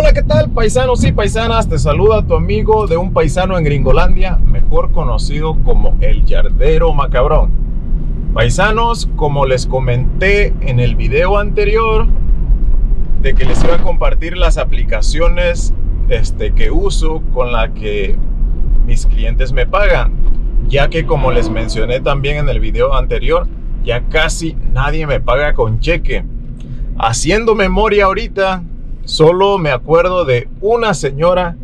Hola, ¿qué tal paisanos y paisanas? Te saluda tu amigo de un paisano en Gringolandia, mejor conocido como el Yardero Macabrón. Paisanos, como les comenté en el video anterior, de que les iba a compartir las aplicaciones este, que uso con la que mis clientes me pagan, ya que como les mencioné también en el video anterior, ya casi nadie me paga con cheque. Haciendo memoria ahorita, solo me acuerdo de una señora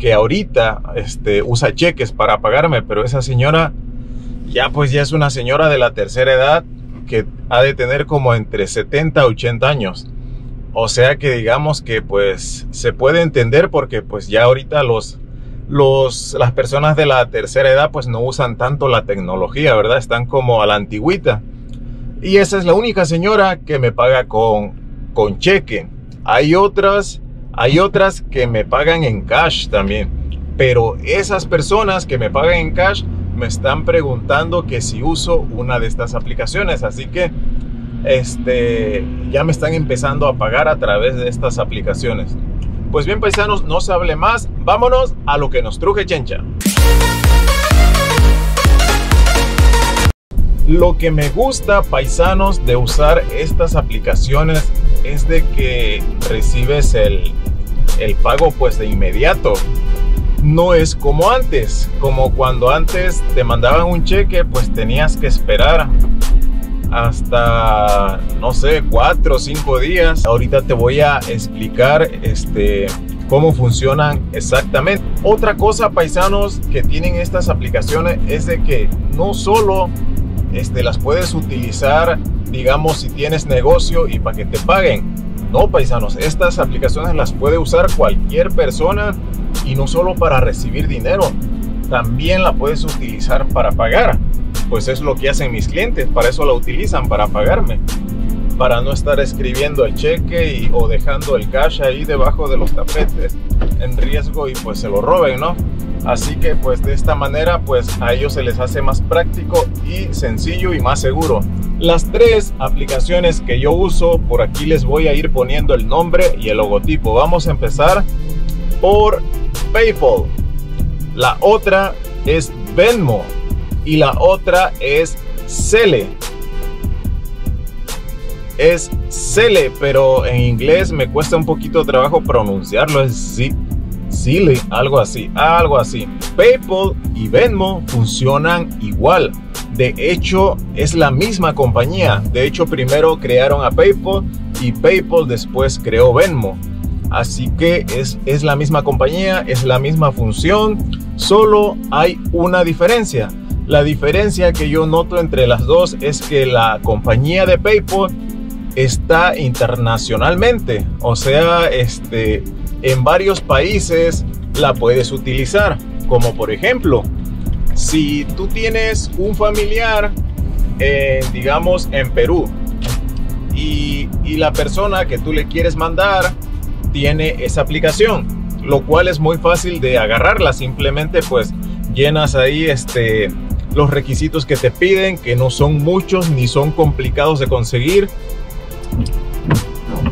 que ahorita este, usa cheques para pagarme, pero esa señora ya pues ya es una señora de la tercera edad que ha de tener como entre 70 y 80 años. O sea que digamos que pues se puede entender porque pues ya ahorita los, los, las personas de la tercera edad pues no usan tanto la tecnología, ¿verdad? Están como a la antigüita. Y esa es la única señora que me paga con, con cheque. Hay otras, hay otras que me pagan en cash también. Pero esas personas que me pagan en cash me están preguntando que si uso una de estas aplicaciones. Así que este, ya me están empezando a pagar a través de estas aplicaciones. Pues bien, paisanos, no se hable más. Vámonos a lo que nos truje chencha. Lo que me gusta, paisanos, de usar estas aplicaciones es de que recibes el, el pago pues de inmediato. No es como antes, como cuando antes te mandaban un cheque, pues tenías que esperar hasta, no sé, cuatro o cinco días. Ahorita te voy a explicar este, cómo funcionan exactamente. Otra cosa, paisanos, que tienen estas aplicaciones es de que no solo este, las puedes utilizar, digamos, si tienes negocio y para que te paguen. No, paisanos, estas aplicaciones las puede usar cualquier persona y no solo para recibir dinero, también la puedes utilizar para pagar. Pues es lo que hacen mis clientes, para eso la utilizan, para pagarme. Para no estar escribiendo el cheque y, o dejando el cash ahí debajo de los tapetes en riesgo y pues se lo roben, ¿no? Así que pues de esta manera pues a ellos se les hace más práctico y sencillo y más seguro. Las tres aplicaciones que yo uso, por aquí les voy a ir poniendo el nombre y el logotipo. Vamos a empezar por PayPal. La otra es Venmo y la otra es Cele. Es Cele, pero en inglés me cuesta un poquito de trabajo pronunciarlo. Es Silly, algo así, algo así. PayPal y Venmo funcionan igual. De hecho, es la misma compañía. De hecho, primero crearon a PayPal y PayPal después creó Venmo. Así que es, es la misma compañía, es la misma función, solo hay una diferencia. La diferencia que yo noto entre las dos es que la compañía de PayPal está internacionalmente, o sea, este, en varios países la puedes utilizar, como por ejemplo, si tú tienes un familiar, digamos, en Perú, y, y la persona que tú le quieres mandar tiene esa aplicación, lo cual es muy fácil de agarrarla, simplemente pues llenas ahí este los requisitos que te piden, que no son muchos ni son complicados de conseguir.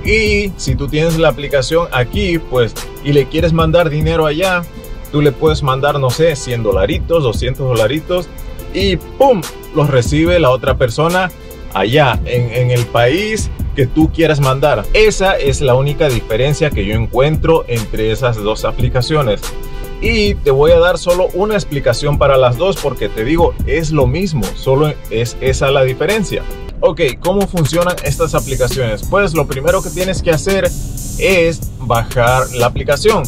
Y si tú tienes la aplicación aquí, pues, y le quieres mandar dinero allá, tú le puedes mandar, no sé, 100 dolaritos, 200 dolaritos, y ¡pum! Los recibe la otra persona allá, en, en el país que tú quieras mandar. Esa es la única diferencia que yo encuentro entre esas dos aplicaciones. Y te voy a dar solo una explicación para las dos porque te digo, es lo mismo, solo es esa la diferencia. Ok, ¿cómo funcionan estas aplicaciones? Pues lo primero que tienes que hacer es bajar la aplicación,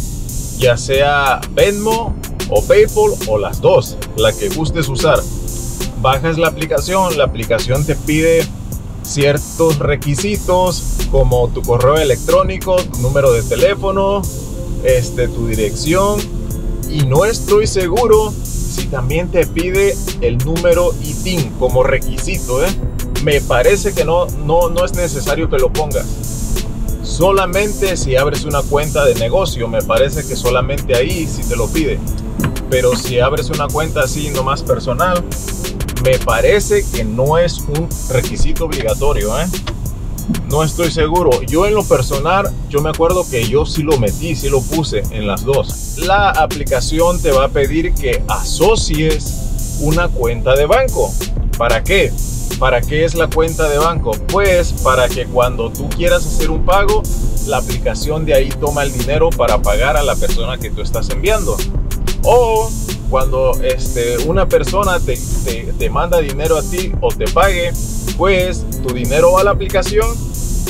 ya sea Venmo o PayPal o las dos, la que gustes usar. Bajas la aplicación, la aplicación te pide ciertos requisitos como tu correo electrónico, tu número de teléfono, este, tu dirección y no estoy seguro si también te pide el número ITIN como requisito. ¿eh? Me parece que no, no, no es necesario que lo pongas. Solamente si abres una cuenta de negocio, me parece que solamente ahí si te lo pide. Pero si abres una cuenta así nomás personal, me parece que no es un requisito obligatorio, ¿eh? No estoy seguro. Yo en lo personal, yo me acuerdo que yo sí lo metí, sí lo puse en las dos. La aplicación te va a pedir que asocies una cuenta de banco. ¿Para qué? ¿Para qué es la cuenta de banco? Pues para que cuando tú quieras hacer un pago, la aplicación de ahí toma el dinero para pagar a la persona que tú estás enviando. O cuando este, una persona te, te, manda dinero a ti o te pague, pues tu dinero va a la aplicación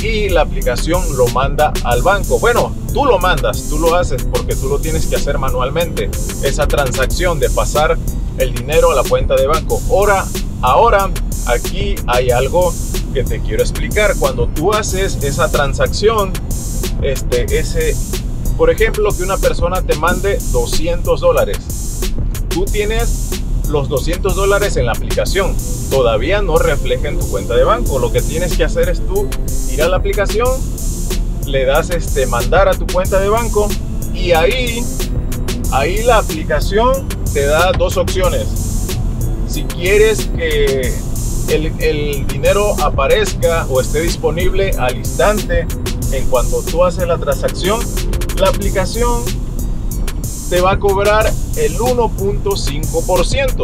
y la aplicación lo manda al banco. Bueno, tú lo mandas, tú lo haces porque tú lo tienes que hacer manualmente. Esa transacción de pasar el dinero a la cuenta de banco. Ahora, ahora aquí hay algo que te quiero explicar. Cuando tú haces esa transacción, este, ese, por ejemplo, que una persona te mande 200 dólares. Tú tienes los 200 dólares en la aplicación. Todavía no refleja en tu cuenta de banco. Lo que tienes que hacer es tú ir a la aplicación, le das este mandar a tu cuenta de banco y ahí, ahí la aplicación te da dos opciones. Si quieres que el, dinero aparezca o esté disponible al instante en cuanto tú haces la transacción, la aplicación te va a cobrar el 1.5%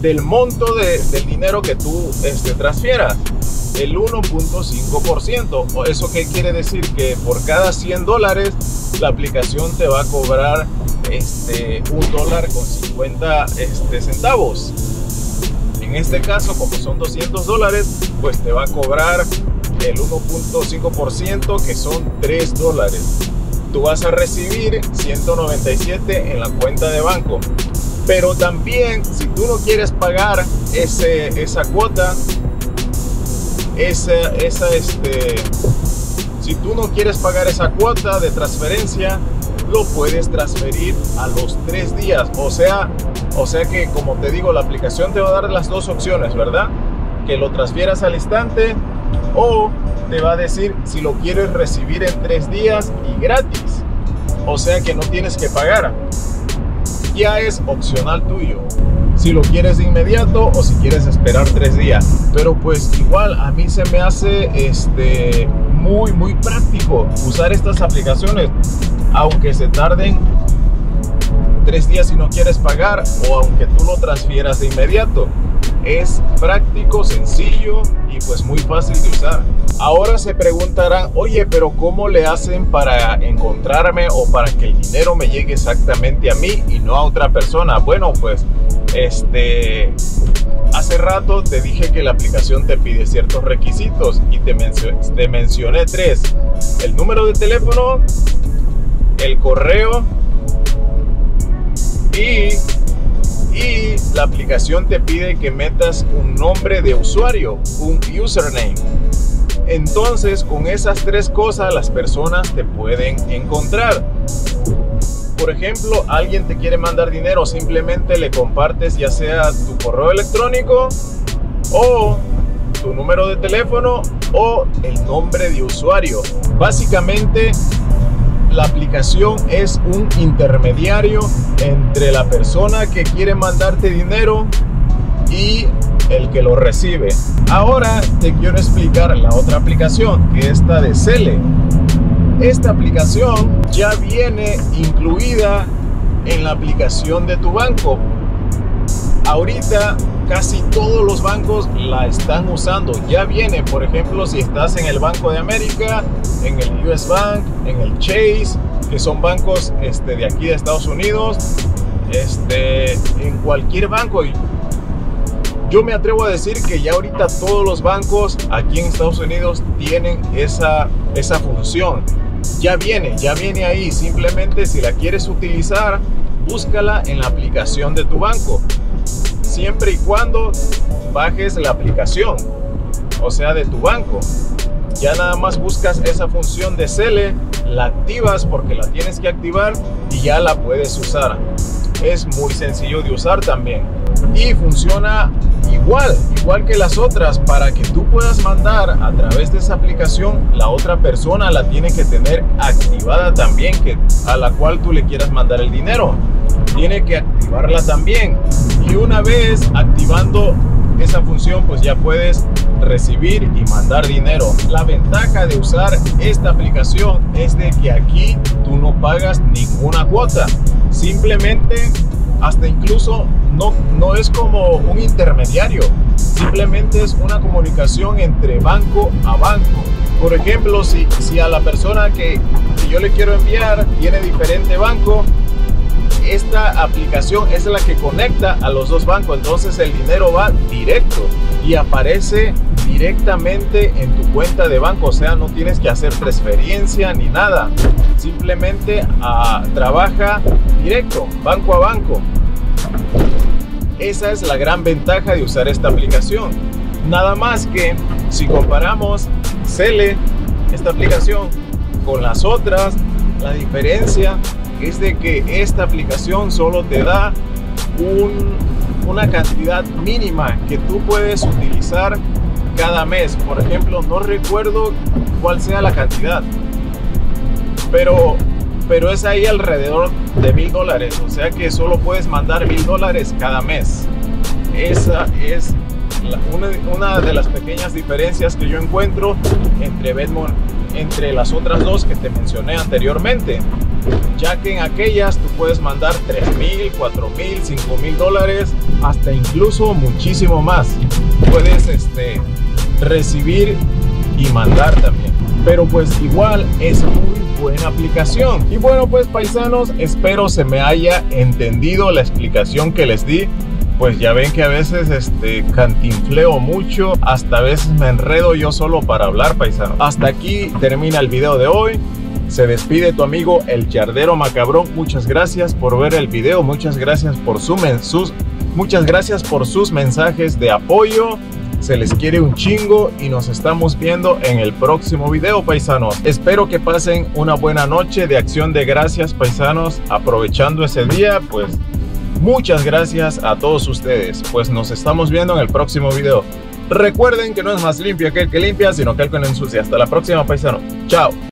del monto de, del dinero que tú este, transfieras. El 1.5%. ¿Eso qué quiere decir? Que por cada 100 dólares la aplicación te va a cobrar este, un dólar con 50 este, centavos. En este caso, como son 200 dólares, pues te va a cobrar el 1.5% que son 3 dólares. Tú vas a recibir 197 en la cuenta de banco. Pero también si tú no quieres pagar ese, esa cuota, esa, esa, este, si tú no quieres pagar esa cuota de transferencia, lo puedes transferir a los tres días. O sea, o sea que como te digo, la aplicación te va a dar las dos opciones, ¿verdad? Que lo transfieras al instante o te va a decir si lo quieres recibir en tres días y gratis. O sea que no tienes que pagar. Ya es opcional tuyo. Si lo quieres de inmediato o si quieres esperar tres días. Pero pues igual a mí se me hace este muy muy práctico usar estas aplicaciones. Aunque se tarden tres días si no quieres pagar o aunque tú lo transfieras de inmediato. Es práctico, sencillo y pues muy fácil de usar. Ahora se preguntarán, oye, pero ¿cómo le hacen para encontrarme o para que el dinero me llegue exactamente a mí y no a otra persona? Bueno, pues este hace rato te dije que la aplicación te pide ciertos requisitos y te, te mencioné tres. El número de teléfono, el correo y, la aplicación te pide que metas un nombre de usuario, un username. Entonces, con esas tres cosas las personas te pueden encontrar. Por ejemplo, alguien te quiere mandar dinero, simplemente le compartes ya sea tu correo electrónico o tu número de teléfono o el nombre de usuario. Básicamente la aplicación es un intermediario entre la persona que quiere mandarte dinero y el que lo recibe. Ahora te quiero explicar la otra aplicación, que es esta de Cele. Esta aplicación ya viene incluida en la aplicación de tu banco. Ahorita casi todos los bancos la están usando. Ya viene, por ejemplo, si estás en el Banco de América, en el US Bank, en el Chase, que son bancos este, de aquí de Estados Unidos, este, en cualquier banco. Yo me atrevo a decir que ya ahorita todos los bancos aquí en Estados Unidos tienen esa, esa función. Ya viene, ya viene ahí. Simplemente si la quieres utilizar, búscala en la aplicación de tu banco siempre y cuando bajes la aplicación, o sea, de tu banco. Ya nada más buscas esa función de Cele, la activas porque la tienes que activar y ya la puedes usar. Es muy sencillo de usar también. Y funciona igual, igual que las otras. Para que tú puedas mandar a través de esa aplicación, la otra persona la tiene que tener activada también, que, a la cual tú le quieras mandar el dinero. Tiene que activarla también. Y una vez activando esa función, pues ya puedes recibir y mandar dinero. La ventaja de usar esta aplicación es de que aquí tú no pagas ninguna cuota. Simplemente, hasta incluso no, no es como un intermediario. Simplemente es una comunicación entre banco a banco. Por ejemplo, si, si a la persona que, que yo le quiero enviar tiene diferente banco, esta aplicación es la que conecta a los dos bancos, entonces el dinero va directo y aparece directamente en tu cuenta de banco, o sea, no tienes que hacer transferencia ni nada, simplemente ah, trabaja directo, banco a banco. Esa es la gran ventaja de usar esta aplicación. Nada más que si comparamos Cele, esta aplicación, con las otras, la diferencia es de que esta aplicación solo te da una cantidad mínima que tú puedes utilizar cada mes. Por ejemplo, no recuerdo cuál sea la cantidad, pero, pero es ahí alrededor de mil dólares. O sea que solo puedes mandar mil dólares cada mes. Esa es una, de las pequeñas diferencias que yo encuentro entre Venmo, entre las otras dos que te mencioné anteriormente ya que en aquellas tú puedes mandar 3 mil, 4 mil, 5 mil dólares, hasta incluso muchísimo más. Puedes este, recibir y mandar también. Pero pues igual es muy buena aplicación. Y bueno pues paisanos, espero se me haya entendido la explicación que les di pues ya ven que a veces este cantinfleo mucho, hasta a veces me enredo yo solo para hablar, paisano. Hasta aquí termina el video de hoy. Se despide tu amigo el Yardero Macabrón. Muchas gracias por ver el video. Muchas gracias por su sus, muchas gracias por sus mensajes de apoyo. Se les quiere un chingo y nos estamos viendo en el próximo video, paisanos. Espero que pasen una buena noche de acción de gracias, paisanos. Aprovechando ese día, pues muchas gracias a todos ustedes. Pues nos estamos viendo en el próximo video. Recuerden que no es más limpio aquel que limpia, sino que el que no ensucia. Hasta la próxima, paisano. Chao.